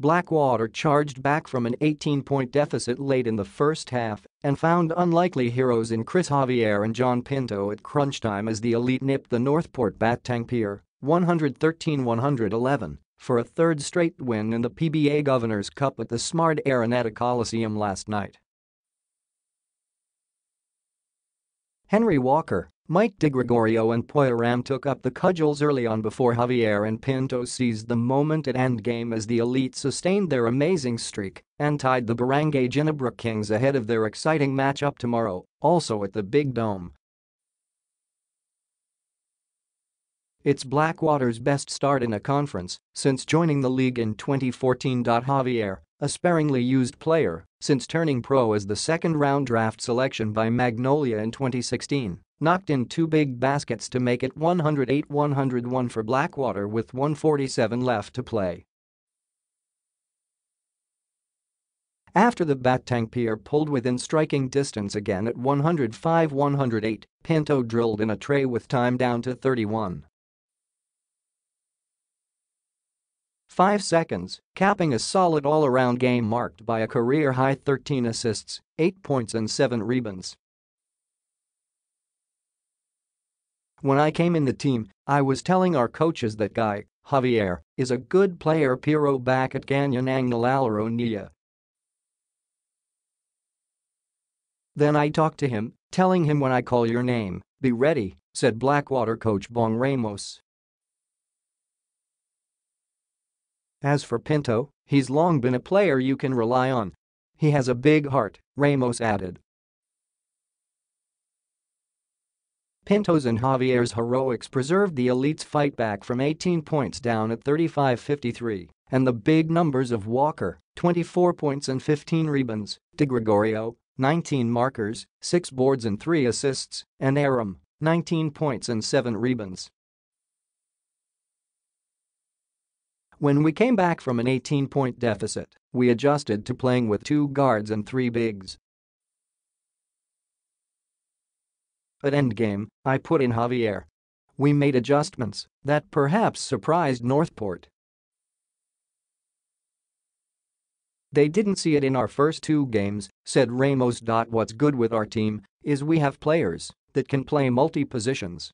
Blackwater charged back from an 18-point deficit late in the first half and found unlikely heroes in Chris Javier and John Pinto at crunch time as the elite nipped the Northport Batang Pier 113-111 for a third straight win in the PBA Governor's Cup at the Smart Araneta Coliseum last night. Henry Walker, Mike DiGregorio and Poy Erram took up the cudgels early on before Javier and Pinto seized the moment at endgame as the elite sustained their amazing streak and tied the Barangay Ginebra Kings ahead of their exciting matchup tomorrow, also at the Big Dome. It's Blackwater's best start in a conference since joining the league in 2014. Javier, a sparingly used player since turning pro as the second-round draft selection by Magnolia in 2016, knocked in two big baskets to make it 108-101 for Blackwater with 147 left to play. After the Batang Pier pulled within striking distance again at 105-108, Pinto drilled in a tray with time down to 31. 5 seconds, capping a solid all-around game marked by a career-high 13 assists, 8 points and 7 rebounds. When I came in the team, I was telling our coaches that guy, Javier, is a good player Piro back at Ganyan Angnalalaro Then I talked to him, telling him when I call your name, be ready, said Blackwater coach Bong Ramos. As for Pinto, he's long been a player you can rely on. He has a big heart, Ramos added. Pinto's and Javier's heroics preserved the elite's fight back from 18 points down at 35-53, and the big numbers of Walker, 24 points and 15 rebounds, DiGregorio, 19 markers, 6 boards and 3 assists, and Erram, 19 points and 7 rebounds. When we came back from an 18-point deficit, we adjusted to playing with two guards and three bigs. At endgame, I put in Javier. We made adjustments that perhaps surprised Northport. They didn't see it in our first two games, said Ramos. What's good with our team is we have players that can play multi-positions.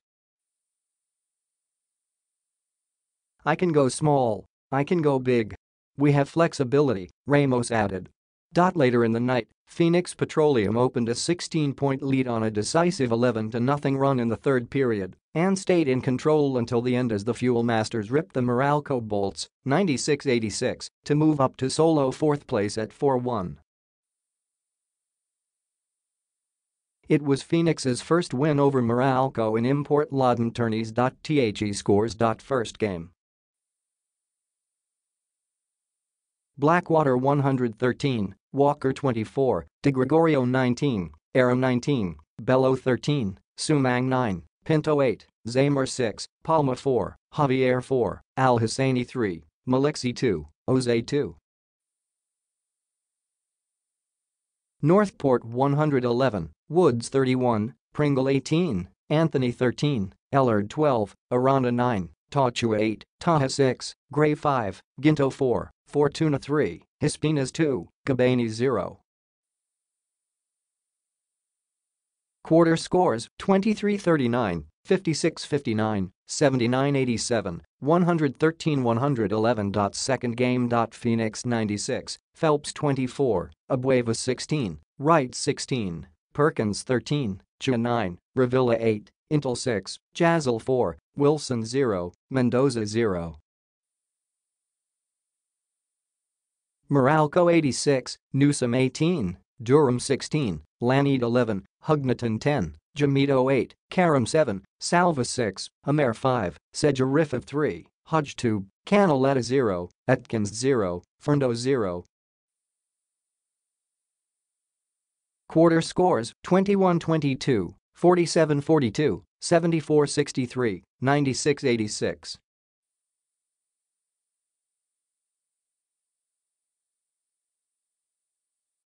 I can go small, I can go big. We have flexibility, Ramos added. Later in the night, Phoenix Petroleum opened a 16-point lead on a decisive 11-0 run in the third period and stayed in control until the end as the Fuel Masters ripped the Meralco Bolts 96-86 to move up to solo fourth place at 4-1. It was Phoenix's first win over Meralco in import Loudon tourneys. The scores. First game Blackwater 113, Walker 24, DiGregorio 19, Erram 19, Belo 13, Sumang 9, Pinto 8, Zamer 6, Palma 4, Javier 4, Al Husseini 3, Maliksi 2, Jose 2. Northport 111, Woods 31, Pringle 18, Anthony 13, Ellard 12, Aranda 9, Tachua 8, Taha 6, Gray 5, Guinto 4, Fortuna 3, Hispinas 2, Cabani 0. Quarter scores 23-39, 56-59, 79-87, 113-111. Second game. Phoenix 96, Phelps 24, Abueva 16, Wright 16, Perkins 13, Chia 9, Revilla 8, Intel 6, Jazul 4, Wilson 0, Mendoza 0. Meralco 86, Newsome 18, Durham 16, Lanid 11, Hugnatan 10, Jamito 8, Karam 7, Salva 6, Amer 5, Sejarif 3, Hodge 2, Canaleta 0, Atkins 0, Ferndo 0. Quarter scores 21-22, 47-42, 74-63, 96-86.